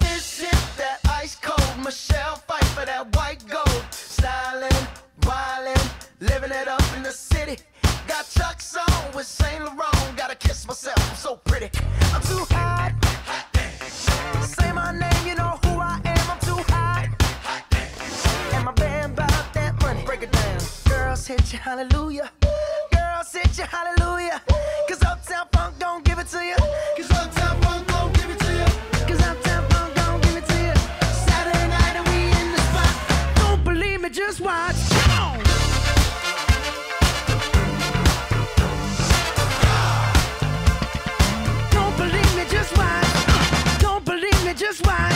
This is that ice cold Michelle Pfeiffer that white gold. Styling, wildin', living it up in the city. Got Chuck's on with Saint Laurent. Gotta kiss myself, I'm so pretty. I'm too hot. hit you, hallelujah. Girls sit you, hallelujah. Cause Uptown Funk don't give it to you. Cause Uptown Funk don't give it to you. Cause Uptown Funk don't give it to you. Saturday night and we in the spot. Don't believe me, just watch. Don't believe me, just watch. Don't believe me, just watch.